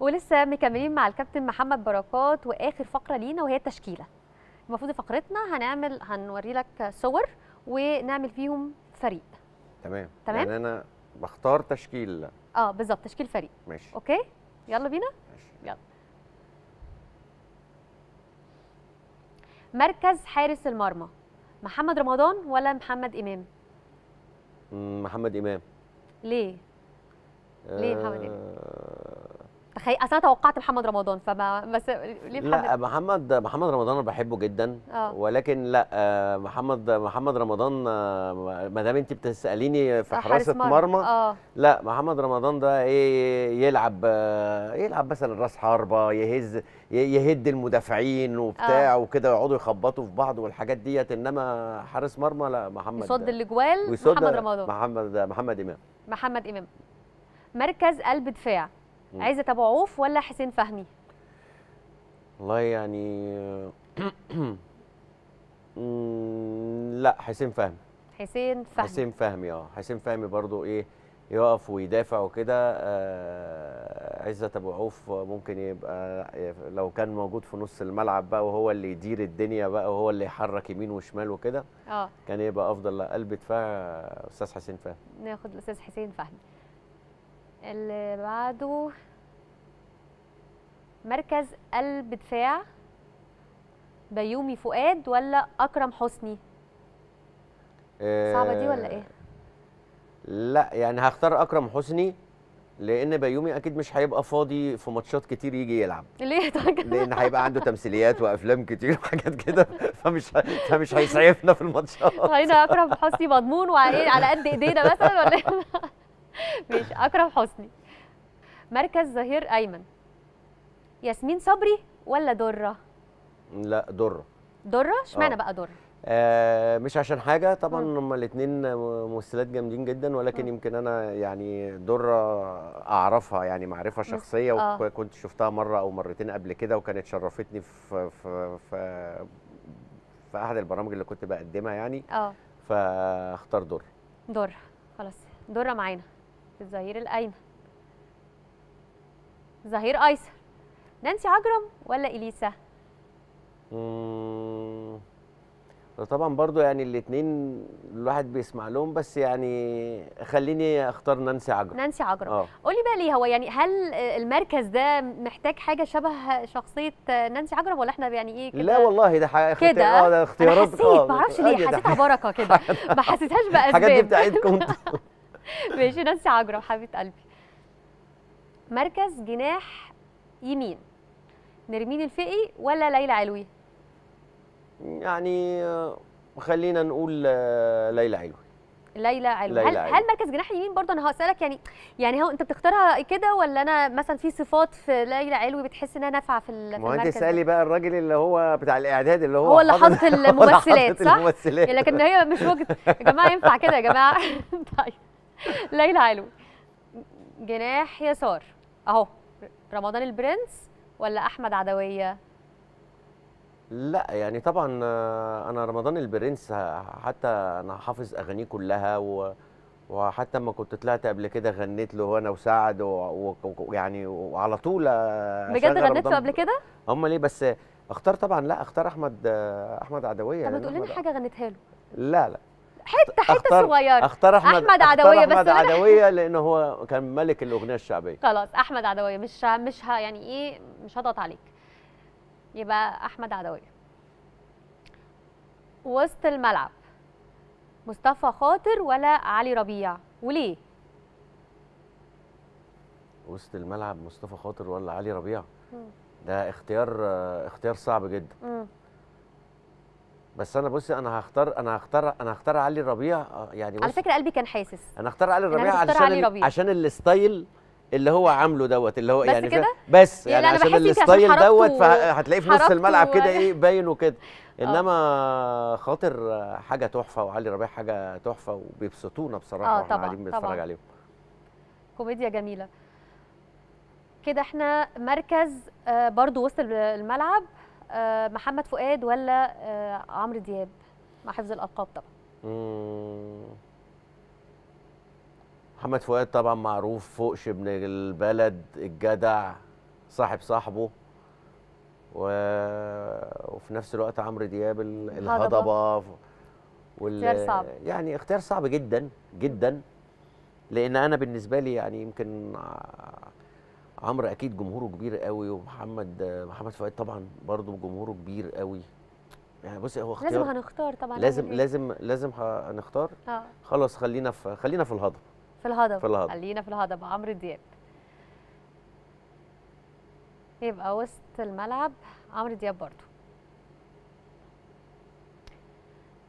ولسه مكملين مع الكابتن محمد بركات وآخر فقرة لينا وهي التشكيلة. المفروض فقرتنا هنعمل هنوري لك صور ونعمل فيهم فريق. تمام. تمام؟ يعني أنا بختار تشكيل. آه بالظبط تشكيل فريق. ماشي. أوكي؟ يلا بينا. ماشي. مركز حارس المرمى. محمد رمضان ولا محمد إمام؟ محمد إمام. ليه؟ ليه محمد إمام؟ آه، تخيل أصل أنا توقعت محمد رمضان فما بس ليه محمد لا محمد؟ محمد رمضان أنا بحبه جدا آه. ولكن لا آه، محمد محمد رمضان آه، ما دام أنت بتسأليني في آه، حراسة مرمى. آه. لا محمد رمضان ده إيه يلعب آه، يلعب مثلا راس حربة يهز يهد المدافعين وبتاع وكده ويقعدوا يخبطوا في بعض والحاجات ديت إنما حارس مرمى لا محمد يصد الاجوال محمد رمضان. محمد محمد إمام. محمد إمام. مركز قلب دفاع. عايزة ابو عوف ولا حسين فهمي؟ والله يعني لا حسين فهمي. حسين فهمي. حسين فهمي آه. حسين فهمي برضو إيه يقف ويدافع وكده آه عزت ابو عوف ممكن يبقى لو كان موجود في نص الملعب بقى وهو اللي يدير الدنيا بقى وهو اللي يحرك يمين وشمال وكده آه. كان يبقى أفضل لأ قلب دفاع أستاذ حسين فهمي. ناخد الأستاذ حسين فهمي. اللي بعده مركز قلب دفاع بيومي فؤاد ولا أكرم حسني؟ صعبة دي ولا إيه؟ لا يعني هختار أكرم حسني لأن بيومي أكيد مش هيبقى فاضي في ماتشات كتير يجي يلعب. ليه؟ طيب لأن هيبقى عنده تمثيليات وأفلام كتير وحاجات كده فمش ه- فمش هيسعفنا في الماتشات. هنا أكرم حسني مضمون وعلى على قد إيدينا مثلا ولا إيه؟ ماشي. أكرم حسني. مركز ظهير أيمن. ياسمين صبري ولا درة؟ لا درة. درة؟ اشمعنى آه. بقى درة؟ آه مش عشان حاجة. طبعا. هما الاثنين ممثلات جامدين جدا ولكن مم. يمكن أنا يعني درة أعرفها يعني معرفة شخصية آه. وكنت شفتها مرة أو مرتين قبل كده وكانت شرفتني في في في في أحد البرامج اللي كنت بقدمها يعني. آه. فأختار درة. درة. خلاص. درة معانا. الظهير الايمن ظهير أيسر. نانسي عجرم ولا إليسا. طبعا برضو يعني الاثنين الواحد بيسمع لهم بس يعني خليني أختار نانسي عجرم. نانسي عجرم. آه. قولي بقى ليه هو يعني هل المركز ده محتاج حاجة شبه شخصية نانسي عجرم ولا إحنا يعني إيه كده؟ لا والله ده حاجة كده؟ آه ده اختيارات. أنا حسيت معرفش ليه حسيتها بركة كده. ما حسيتهاش بأسباب. الحاجات دي بتاعتكم. ماشي نانسي عجرم حبيبة قلبي. مركز جناح يمين. نرمين الفقي ولا ليلى علوي؟ يعني خلينا نقول آه، ليلى علوي. ليلى علوي. ليلى هل علوي. هل مركز جناح يمين برضه؟ أنا هسألك يعني يعني هو انت بتختارها كده ولا أنا مثلا في صفات في ليلى علوي بتحس انها نافعه في ال- في ما انت المركز؟ اسالي بقى الراجل اللي هو بتاع الإعداد اللي هو هو اللي حاطط- الممثلات، صح؟ الممثلات. لكن هي مش وجه يا جماعة ينفع كده يا جماعة. طيب. ليلى علوي. جناح يسار. أهو. رمضان البرنس ولا أحمد عدوية؟ لا يعني طبعا آه، أنا رمضان البرنس حتى أنا حافظ أغانيه كلها و وحتى لما كنت طلعت قبل كده غنيت له أنا وسعد ويعني وعلى طول آه، بجد غنيت له قبل كده؟ هم ليه؟ بس اختار طبعا لا اختار أحمد آه، أحمد عدوية. طب ما تقول لنا حاجة غنيتها له. لا لا. حتة حتة أختار- صغيرة. أختار احمد أحمد أختار عدوية، بس احمد عدوية لأن هو كان ملك الأغنية الشعبية. خلاص أحمد عدوية مش مش ه يعني إيه مش هضغط عليك. يبقى أحمد عدوية. وسط الملعب. مصطفى خاطر ولا علي ربيع؟ وليه؟ وسط الملعب مصطفى خاطر ولا علي ربيع. ده اختيار اختيار صعب جدا. مم. بس أنا بصي أنا هختار أنا هختار أنا هختار علي ربيع آه، يعني على فكرة قلبي كان حاسس. أنا هختار علي ربيع علشان علي ربيع. عشان ال style اللي هو عامله دوت اللي هو بس يعني كده؟ بس يعني يعني, عشان ال style دوت فهتلاقيه في نص الملعب كده إيه باين وكده. إنما خاطر حاجة تحفة وعلي ربيع حاجة تحفة وبيبسطونا بصراحة آه، وإحنا طبعاً، قاعدين بنتفرج. عليهم. كوميديا جميلة. كده إحنا مركز آه، برضو وسط الملعب. آه، محمد فؤاد ولا آه، عمرو دياب مع حفظ الألقاب طبعا. محمد فؤاد طبعا معروف فوقش ابن البلد الجدع صاحب صاحبه و... وفي نفس الوقت عمرو دياب. الهضبة وال... اختيار صعب. يعني اختيار صعب جدا جدا لأن أنا بالنسبة لي يعني يمكن عمرو أكيد جمهوره كبير قوي ومحمد محمد فؤاد طبعا برضه جمهوره كبير قوي. يعني بصي هو اختيار لازم هنختار طبعا لازم؟ لازم لازم هنختار. آه. خلاص خلينا في خلينا في الهضبه في الهضبه في الهضبة. خلينا في الهضبه عمرو دياب. يبقى وسط الملعب عمرو دياب برضو.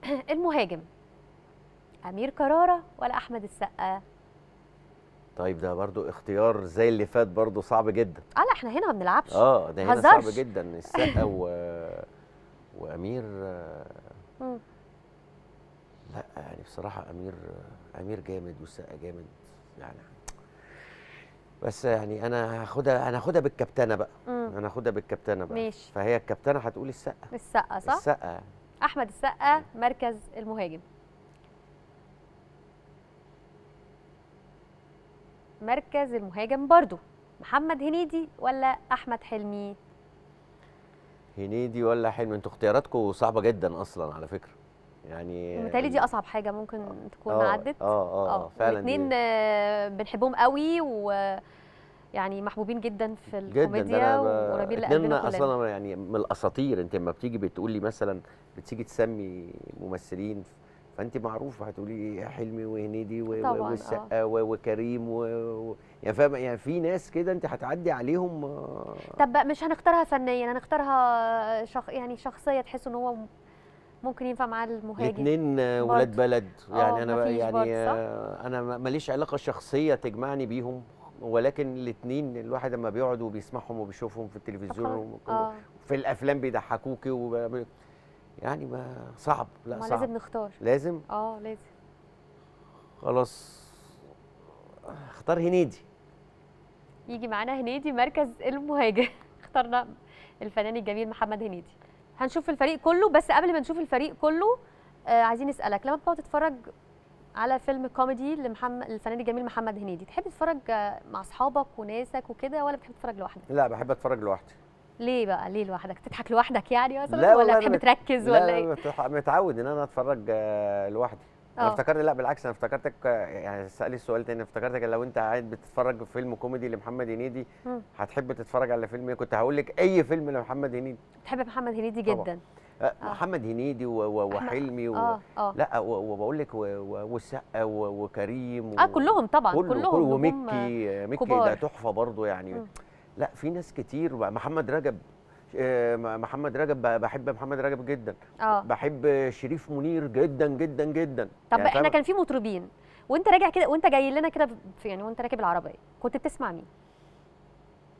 المهاجم. أمير كرارة ولا أحمد السقا؟ طيب ده برضو اختيار زي اللي فات برضو صعب جدا. آه لا إحنا هنا ما بنلعبش. آه ده هنا صعب مهزرش. جدا. السقا و... وأمير. لا يعني بصراحة أمير أمير جامد والسقا جامد يعني. بس يعني أنا هاخدها أنا هاخدها بالكابتنة بقى. مم. أنا هاخدها بالكابتنة بقى. ماشي. فهي الكابتنة هتقول السقا. السقا صح؟ السقا. أحمد السقا مركز المهاجم. مركز المهاجم برضو. محمد هنيدي ولا أحمد حلمي؟ هنيدي ولا حلمي؟ أنتوا اختياراتكم صعبة جدا أصلا على فكرة. يعني متهيألي دي أصعب حاجة ممكن تكون آه، عدت. آه آه, آه فعلا دي- الاثنين بنحبهم قوي ويعني محبوبين جدا في الكوميديا وقريبين لقلبنا أصلا يعني من الأساطير. أنت لما بتيجي بتقولي مثلا بتيجي تسمي ممثلين فأنت معروف هتقولي حلمي وهنيدي والسقا و- وكريم و... يعني فاهم يعني في ناس كده أنت هتعدي عليهم آه، طب مش هنختارها فنيا هنختارها شخ... يعني شخصية تحس إن هو ممكن ينفع معاه المهاجم الاثنين. ولاد بلد. يعني آه، أنا يعني؟ آه، أنا ما- ماليش علاقة شخصية تجمعني بيهم ولكن الاثنين الواحد لما بيقعد وبيسمعهم وبيشوفهم في التلفزيون آه. و- في الأفلام بيضحكوكي وب... يعني ما صعب لا ما صعب. لازم نختار. لازم؟ آه لازم. خلاص. اختار هنيدي. يجي معانا هنيدي مركز المهاجم اخترنا الفنان الجميل محمد هنيدي. هنشوف الفريق كله بس قبل ما نشوف الفريق كله آه عايزين نسألك لما بتقعد تتفرج على فيلم كوميدي لمحمد الفنان الجميل محمد هنيدي تحب تتفرج آه، مع أصحابك وناسك وكده ولا بتحب تتفرج لوحدك؟ لا بحب أتفرج لوحدي. ليه بقى؟ ليه لوحدك؟ تضحك لوحدك يعني مثلا لا ولا مت- تركز لا ولا لا إيه؟ متح- متعود إن أنا أتفرج آه، لوحدي. أنا آه. افتكرت لا بالعكس أنا افتكرتك آه، يعني سالي السؤال تاني. افتكرتك لو أنت قاعد بتتفرج في فيلم كوميدي لمحمد هنيدي. هتحب تتفرج على فيلم إيه؟ كنت هقول لك أي فيلم لمحمد هنيدي. بتحب محمد هنيدي طبعاً. جدا. آه، محمد هنيدي وحلمي و... لا وبقول لك والسقا وكريم و... آه كلهم طبعا كله كلهم كله وميكي ميكي. ده تحفة برضه يعني. مم. لا في ناس كتير محمد رجب آه، محمد رجب بحب محمد رجب جدا. آه. بحب شريف منير جدا جدا جدا. طب يعني إحنا؟ كان في مطربين وانت راجع كده وانت جاي لنا كده يعني وانت راكب العربية كنت بتسمع مين؟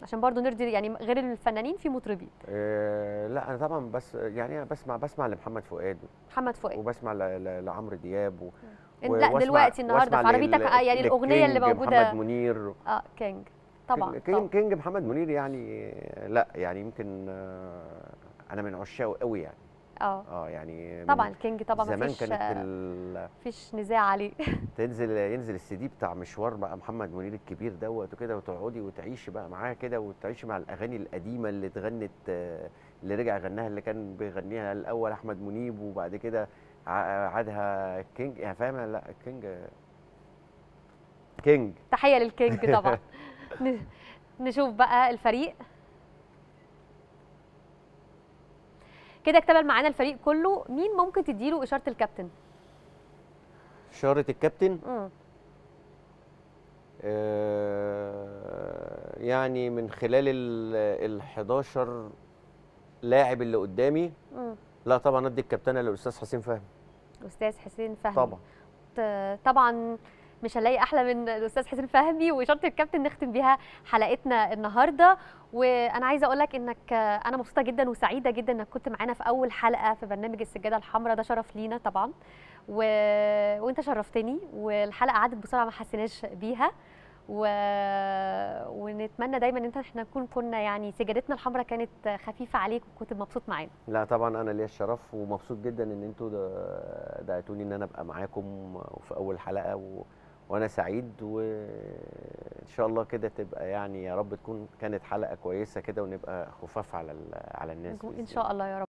عشان برضو نرضي يعني غير الفنانين في مطربين. آه، لا أنا طبعا بس يعني أنا بسمع بسمع لمحمد فؤاد. محمد فؤاد. وبسمع لعمرو دياب و... و- لا دلوقتي النهارده في عربيتك آه، يعني الأغنية اللي موجودة. محمد منير. آه king. طبعا king, طبعا. king محمد منير يعني لا يعني يمكن آه، أنا من عشاقه قوي يعني. آه. آه يعني طبعا ال king طبعا زمان كانت. مفيش نزاع عليه. تنزل ينزل السي دي بتاع مشوار بقى محمد منير الكبير دوت وكده وتقعدي وتعيشي بقى معاه كده وتعيشي مع الأغاني القديمة اللي اتغنت آه، اللي رجع غناها اللي كان بيغنيها الأول أحمد منيب وبعد كده عادها king يعني فاهمة؟ لا king king. تحية لل king طبعا. نشوف بقى الفريق. كده اكتمل معانا الفريق كله. مين ممكن تديله إشارة الكابتن؟ شارة الكابتن؟ امم آه، يعني من خلال ال 11 لاعب اللي قدامي. امم لا طبعا أدي الكابتنه للاستاذ حسين فهمي. أستاذ حسين فهمي. طبعا. طبعا مش هنلاقي أحلى من الأستاذ حسين فهمي واشاره الكابتن نختم بيها حلقتنا النهارده. وأنا عايزة أقول لك إنك أنا مبسوطة جدا وسعيدة جدا إنك كنت معانا في أول حلقة في برنامج السجادة الحمراء. ده شرف لينا طبعا. و... وأنت شرفتني والحلقة عدت بسرعة ما حسيناش بيها. و... ونتمنى دايما إن إحنا نكون كنا يعني سجادتنا الحمراء كانت خفيفة عليك وكنت مبسوط معانا. لا طبعا أنا ليا الشرف ومبسوط جدا إن إنتوا دعيتوني إن أنا أبقى معاكم في أول حلقة. و... وأنا سعيد وإن شاء الله كده تبقى يعني يا رب تكون كانت حلقة كويسة كده ونبقى خفاف على على الناس إن شاء الله يا رب.